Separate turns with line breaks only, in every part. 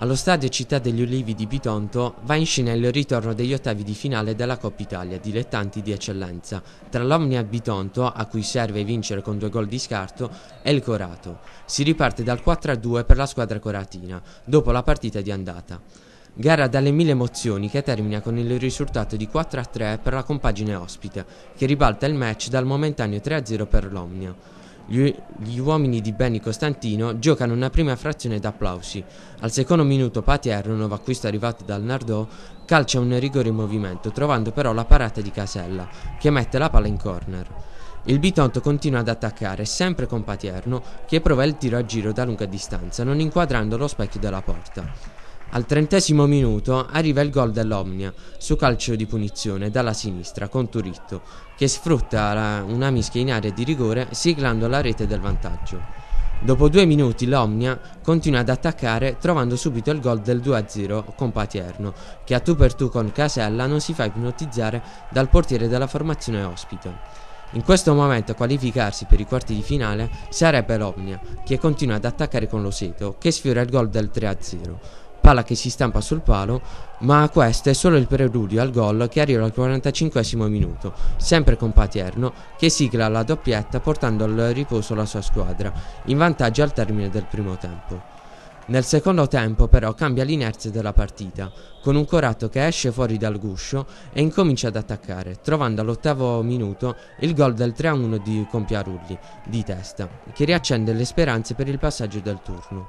Allo stadio Città degli Ulivi di Bitonto va in scena il ritorno degli ottavi di finale della Coppa Italia, dilettanti di eccellenza, tra l'Omnia Bitonto, a cui serve vincere con due gol di scarto, e il Corato. Si riparte dal 4-2 per la squadra coratina, dopo la partita di andata. Gara dalle mille emozioni che termina con il risultato di 4-3 per la compagine ospite, che ribalta il match dal momentaneo 3-0 per l'Omnia. Gli, gli, uomini di Benny Costantino giocano una prima frazione d'applausi. Al secondo minuto Patierno, nuovo acquisto arrivato dal Nardò, calcia un rigore in movimento, trovando però la parata di Casella, che mette la palla in corner. Il Bitonto continua ad attaccare, sempre con Patierno, che prova il tiro a giro da lunga distanza, non inquadrando lo specchio della porta. Al trentesimo minuto arriva il gol dell'Omnia su calcio di punizione dalla sinistra con Turitto che sfrutta la, una mischia in area di rigore siglando la rete del vantaggio. Dopo due minuti l'Omnia continua ad attaccare trovando subito il gol del 2-0 con Patierno che a tu per tu con Casella non si fa ipnotizzare dal portiere della formazione ospite. In questo momento a qualificarsi per i quarti di finale sarebbe l'Omnia che continua ad attaccare con l'Oseto che sfiora il gol del 3-0 palla che si stampa sul palo, ma questo è solo il preludio al gol che arriva al 45 minuto, sempre con Patierno, che sigla la doppietta portando al riposo la sua squadra, in vantaggio al termine del primo tempo. Nel secondo tempo però cambia l'inerzia della partita, con un Corato che esce fuori dal guscio e incomincia ad attaccare, trovando all'ottavo minuto il gol del 3-1 di Compiarulli, di testa, che riaccende le speranze per il passaggio del turno.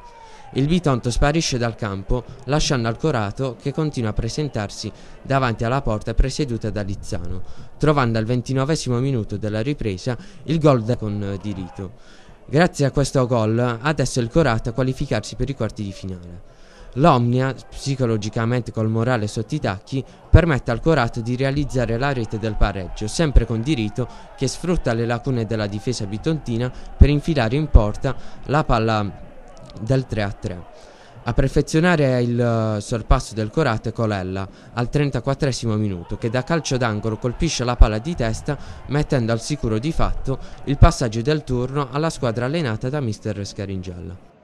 Il Bitonto sparisce dal campo, lasciando al Corato che continua a presentarsi davanti alla porta presieduta da Lizzano, trovando al ventinovesimo minuto della ripresa il gol con diritto. Grazie a questo gol, adesso il Corato a qualificarsi per i quarti di finale. L'Omnia, psicologicamente col morale sotto i tacchi, permette al Corato di realizzare la rete del pareggio, sempre con diritto, che sfrutta le lacune della difesa bitontina per infilare in porta la palla del 3 a 3. A perfezionare il uh, sorpasso del Corate Colella al 34 minuto che da calcio d'angolo colpisce la palla di testa mettendo al sicuro di fatto il passaggio del turno alla squadra allenata da mister Scaringella.